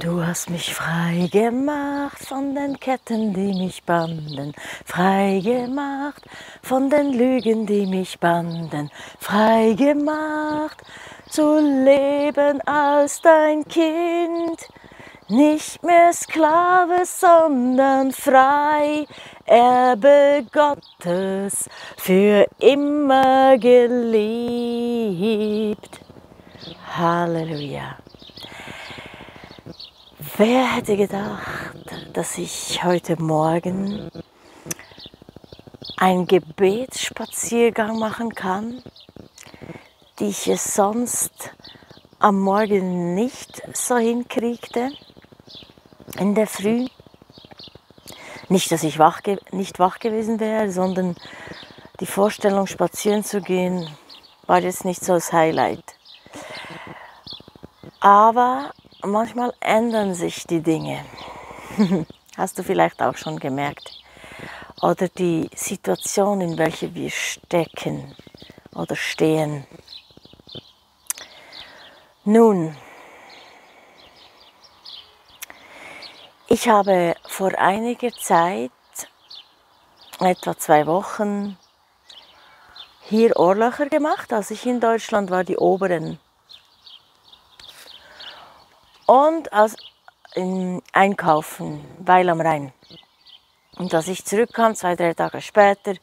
Du hast mich frei gemacht von den Ketten, die mich banden, frei gemacht von den Lügen, die mich banden, frei gemacht zu leben als dein Kind. Nicht mehr Sklave, sondern frei, Erbe Gottes, für immer geliebt. Halleluja. Wer hätte gedacht, dass ich heute Morgen einen Gebetsspaziergang machen kann, die ich es sonst am Morgen nicht so hinkriegte? in der Früh. Nicht, dass ich wach nicht wach gewesen wäre, sondern die Vorstellung, spazieren zu gehen, war jetzt nicht so das Highlight. Aber manchmal ändern sich die Dinge. Hast du vielleicht auch schon gemerkt. Oder die Situation, in welcher wir stecken oder stehen. Nun, Ich habe vor einiger Zeit, etwa zwei Wochen, hier Ohrlöcher gemacht, als ich in Deutschland war, die oberen. Und als im Einkaufen, Weil am Rhein. Und als ich zurückkam, zwei, drei Tage später,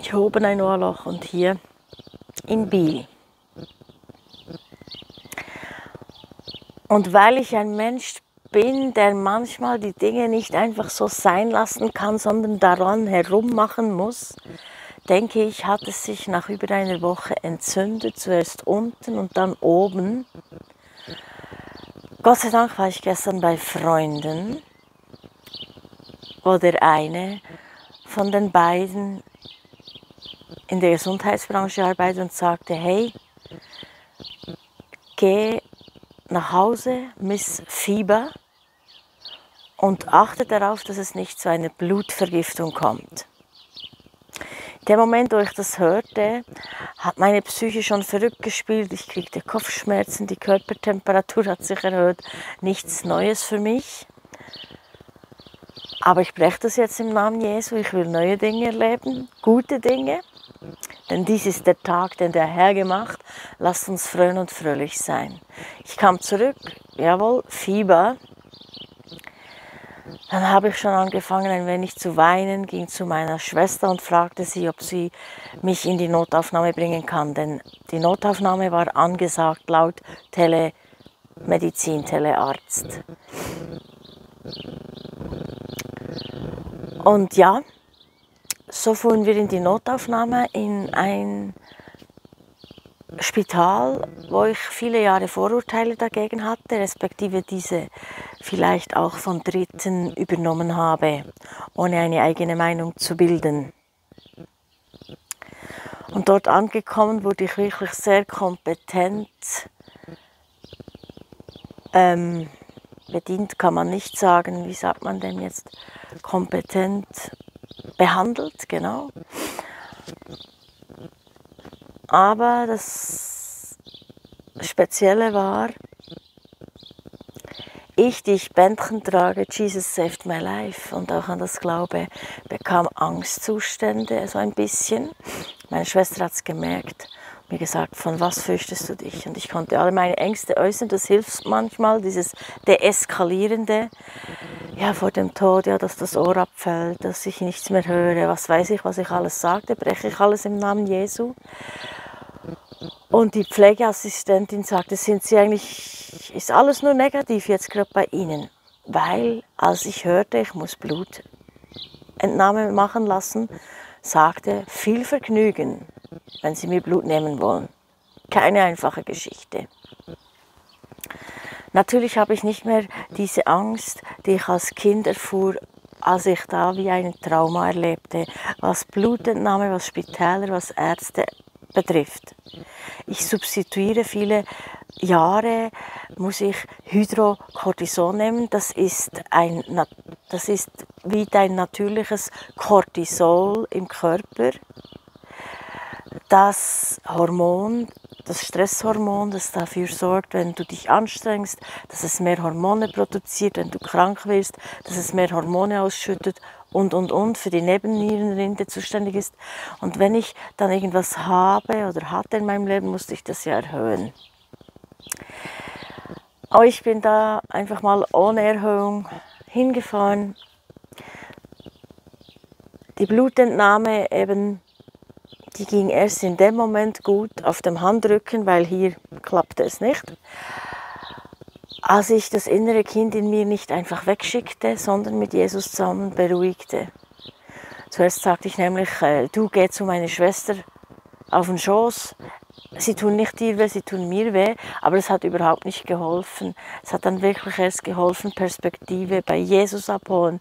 ich oben ein Ohrloch und hier in Biel. Und weil ich ein Mensch bin, der manchmal die Dinge nicht einfach so sein lassen kann, sondern daran herummachen muss, denke ich, hat es sich nach über einer Woche entzündet, zuerst unten und dann oben. Gott sei Dank war ich gestern bei Freunden, wo der eine von den beiden in der Gesundheitsbranche arbeitet und sagte, hey, geh nach Hause, miss Fieber und achte darauf, dass es nicht zu einer Blutvergiftung kommt. Der Moment, wo ich das hörte, hat meine Psyche schon verrückt gespielt. Ich kriegte Kopfschmerzen, die Körpertemperatur hat sich erhöht. Nichts Neues für mich. Aber ich breche das jetzt im Namen Jesu. Ich will neue Dinge erleben, gute Dinge. Denn dies ist der Tag, den der Herr gemacht. Lasst uns fröhlich und fröhlich sein. Ich kam zurück, jawohl, Fieber. Dann habe ich schon angefangen, ein wenig zu weinen, ging zu meiner Schwester und fragte sie, ob sie mich in die Notaufnahme bringen kann. Denn die Notaufnahme war angesagt laut Telemedizin, Telearzt. Und ja, so fuhren wir in die Notaufnahme in ein Spital, wo ich viele Jahre Vorurteile dagegen hatte, respektive diese vielleicht auch von Dritten übernommen habe, ohne eine eigene Meinung zu bilden. Und dort angekommen wurde ich wirklich sehr kompetent ähm, bedient, kann man nicht sagen, wie sagt man denn jetzt, kompetent behandelt, genau. Aber das Spezielle war, ich, die Bändchen trage, Jesus saved my life und auch an das Glaube, bekam Angstzustände, so ein bisschen. Meine Schwester hat es gemerkt, mir gesagt, von was fürchtest du dich? Und ich konnte alle meine Ängste äußern, das hilft manchmal, dieses Deeskalierende, ja, vor dem Tod, ja, dass das Ohr abfällt, dass ich nichts mehr höre, was weiß ich, was ich alles sagte, breche ich alles im Namen Jesu. Und die Pflegeassistentin sagte, sind Sie eigentlich, ist alles nur negativ jetzt gerade bei Ihnen? Weil, als ich hörte, ich muss Blutentnahme machen lassen, sagte, viel Vergnügen, wenn Sie mir Blut nehmen wollen. Keine einfache Geschichte. Natürlich habe ich nicht mehr diese Angst, die ich als Kind erfuhr, als ich da wie ein Trauma erlebte, was Blutentnahme, was Spitäler, was Ärzte betrifft. Ich substituiere viele Jahre, muss ich Hydrocortison nehmen. Das ist, ein, das ist wie dein natürliches Cortisol im Körper. Das Hormon, das Stresshormon, das dafür sorgt, wenn du dich anstrengst, dass es mehr Hormone produziert, wenn du krank wirst, dass es mehr Hormone ausschüttet und, und, und für die Nebennierenrinde zuständig ist. Und wenn ich dann irgendwas habe oder hatte in meinem Leben, musste ich das ja erhöhen. Aber ich bin da einfach mal ohne Erhöhung hingefahren. Die Blutentnahme eben, die ging erst in dem Moment gut auf dem Handrücken, weil hier klappte es nicht als ich das innere Kind in mir nicht einfach wegschickte, sondern mit Jesus zusammen beruhigte. Zuerst sagte ich nämlich, äh, du geh zu meiner Schwester auf den Schoß. Sie tun nicht dir weh, sie tun mir weh, aber es hat überhaupt nicht geholfen. Es hat dann wirklich erst geholfen, Perspektive bei Jesus abholen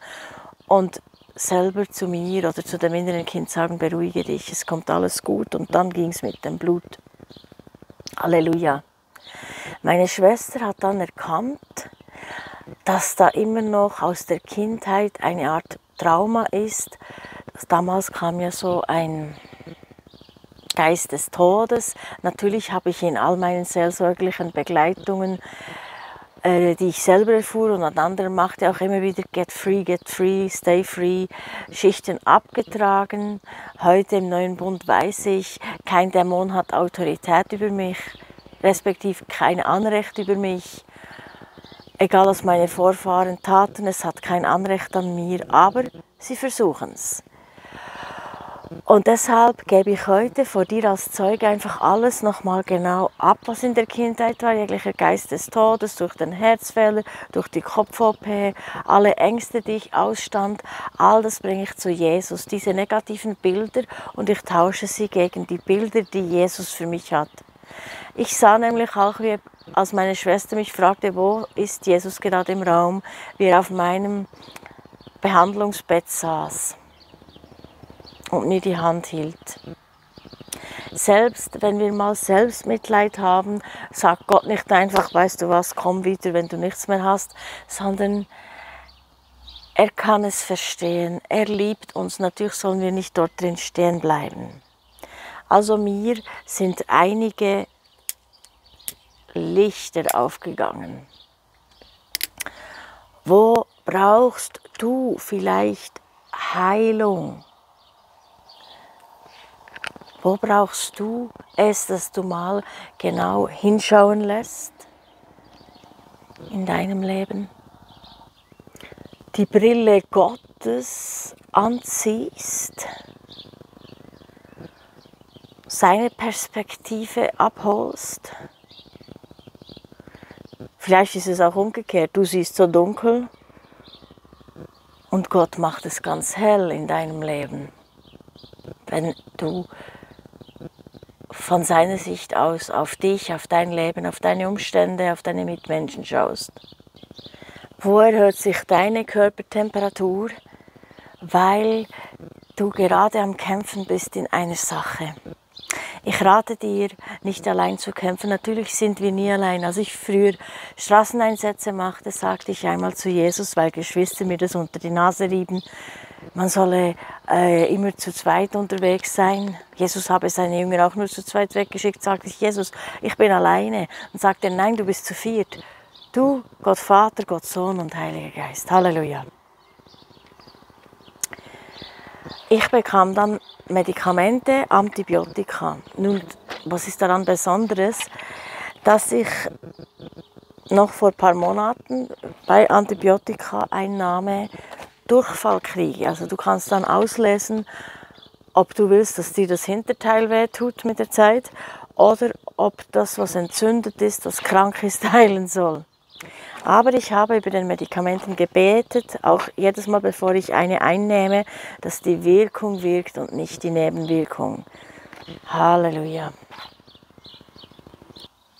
und selber zu mir oder zu dem inneren Kind sagen, beruhige dich, es kommt alles gut und dann ging es mit dem Blut. Halleluja. Meine Schwester hat dann erkannt, dass da immer noch aus der Kindheit eine Art Trauma ist. Damals kam ja so ein Geist des Todes. Natürlich habe ich in all meinen seelsorglichen Begleitungen, äh, die ich selber erfuhr und an anderen machte, auch immer wieder Get Free, Get Free, Stay Free, Schichten abgetragen. Heute im neuen Bund weiß ich, kein Dämon hat Autorität über mich respektive kein Anrecht über mich. Egal was meine Vorfahren taten, es hat kein Anrecht an mir, aber sie versuchen es. Und deshalb gebe ich heute vor dir als Zeuge einfach alles nochmal genau ab, was in der Kindheit war, jeglicher Geist des Todes, durch den Herzfehler, durch die Kopf-OP, alle Ängste, die ich ausstand, all das bringe ich zu Jesus, diese negativen Bilder und ich tausche sie gegen die Bilder, die Jesus für mich hat. Ich sah nämlich auch, wie, als meine Schwester mich fragte, wo ist Jesus gerade im Raum, wie er auf meinem Behandlungsbett saß und mir die Hand hielt. Selbst wenn wir mal Selbstmitleid haben, sagt Gott nicht einfach, weißt du was, komm wieder, wenn du nichts mehr hast, sondern er kann es verstehen, er liebt uns, natürlich sollen wir nicht dort drin stehen bleiben. Also mir sind einige Lichter aufgegangen. Wo brauchst du vielleicht Heilung? Wo brauchst du es, dass du mal genau hinschauen lässt in deinem Leben? Die Brille Gottes anziehst seine Perspektive abholst. Vielleicht ist es auch umgekehrt. Du siehst so dunkel und Gott macht es ganz hell in deinem Leben. Wenn du von seiner Sicht aus auf dich, auf dein Leben, auf deine Umstände, auf deine Mitmenschen schaust. Wo erhöht sich deine Körpertemperatur, weil du gerade am Kämpfen bist in einer Sache. Ich rate dir, nicht allein zu kämpfen. Natürlich sind wir nie allein. Als ich früher Straßeneinsätze machte, sagte ich einmal zu Jesus, weil Geschwister mir das unter die Nase rieben, man solle äh, immer zu zweit unterwegs sein. Jesus habe seine Jünger auch nur zu zweit weggeschickt. Sagte ich, Jesus, ich bin alleine. Und sagte, nein, du bist zu viert. Du, Gott Vater, Gott Sohn und Heiliger Geist. Halleluja. Ich bekam dann Medikamente, Antibiotika. Nun, was ist daran Besonderes? Dass ich noch vor ein paar Monaten bei Antibiotika-Einnahme Durchfall kriege. Also du kannst dann auslesen, ob du willst, dass dir das Hinterteil wehtut mit der Zeit oder ob das, was entzündet ist, was krank ist, heilen soll. Aber ich habe über den Medikamenten gebetet, auch jedes Mal, bevor ich eine einnehme, dass die Wirkung wirkt und nicht die Nebenwirkung. Halleluja.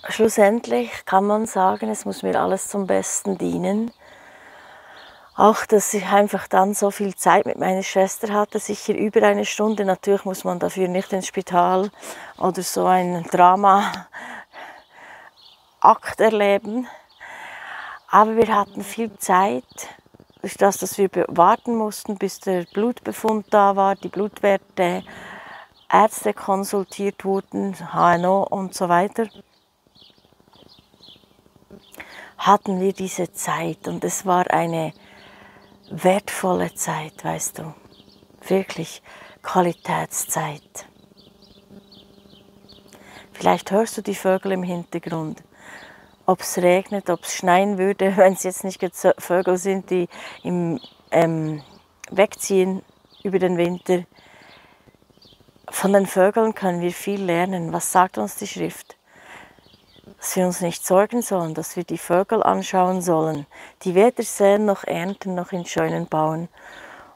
Schlussendlich kann man sagen, es muss mir alles zum Besten dienen. Auch, dass ich einfach dann so viel Zeit mit meiner Schwester hatte, sicher über eine Stunde. Natürlich muss man dafür nicht ins Spital oder so ein Drama-Akt erleben. Aber wir hatten viel Zeit, durch das, dass wir warten mussten, bis der Blutbefund da war, die Blutwerte Ärzte konsultiert wurden, HNO und so weiter, hatten wir diese Zeit und es war eine wertvolle Zeit, weißt du, wirklich Qualitätszeit. Vielleicht hörst du die Vögel im Hintergrund. Ob es regnet, ob es schneien würde, wenn es jetzt nicht Vögel sind, die im, ähm, wegziehen über den Winter. Von den Vögeln können wir viel lernen. Was sagt uns die Schrift? Dass wir uns nicht sorgen sollen, dass wir die Vögel anschauen sollen, die weder säen noch ernten noch in Scheunen bauen.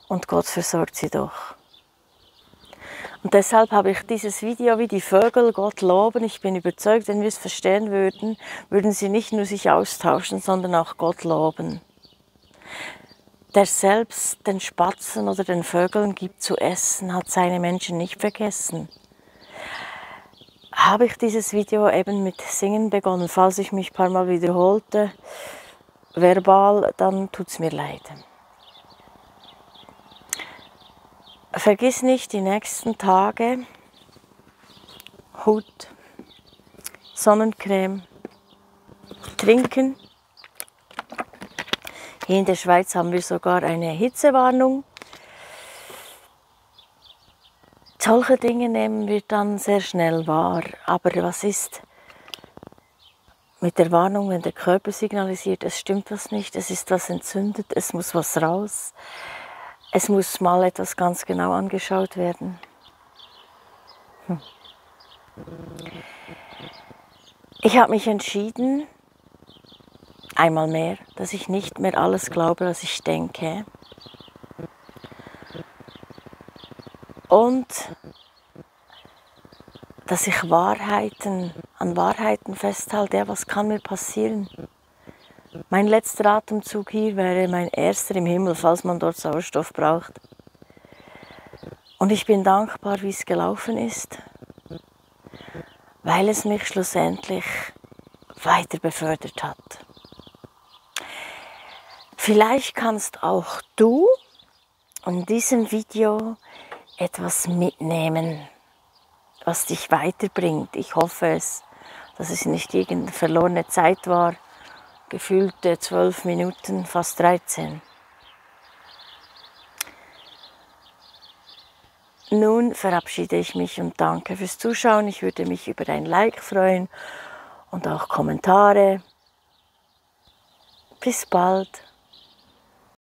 Und Gott versorgt sie doch. Und deshalb habe ich dieses Video, wie die Vögel Gott loben. Ich bin überzeugt, wenn wir es verstehen würden, würden sie nicht nur sich austauschen, sondern auch Gott loben. Der selbst den Spatzen oder den Vögeln gibt zu essen, hat seine Menschen nicht vergessen. Habe ich dieses Video eben mit Singen begonnen. Falls ich mich ein paar Mal wiederholte, verbal, dann tut es mir leid. Vergiss nicht die nächsten Tage Hut, Sonnencreme, trinken. Hier in der Schweiz haben wir sogar eine Hitzewarnung. Solche Dinge nehmen wir dann sehr schnell wahr. Aber was ist mit der Warnung, wenn der Körper signalisiert, es stimmt was nicht, es ist was entzündet, es muss was raus? Es muss mal etwas ganz genau angeschaut werden. Hm. Ich habe mich entschieden, einmal mehr, dass ich nicht mehr alles glaube, was ich denke. Und dass ich Wahrheiten, an Wahrheiten festhalte, ja, was kann mir passieren? Mein letzter Atemzug hier wäre mein erster im Himmel, falls man dort Sauerstoff braucht. Und ich bin dankbar, wie es gelaufen ist, weil es mich schlussendlich weiter befördert hat. Vielleicht kannst auch du in diesem Video etwas mitnehmen, was dich weiterbringt. Ich hoffe es, dass es nicht irgendeine verlorene Zeit war, gefühlte zwölf Minuten, fast 13. Nun verabschiede ich mich und danke fürs Zuschauen. Ich würde mich über ein Like freuen und auch Kommentare. Bis bald.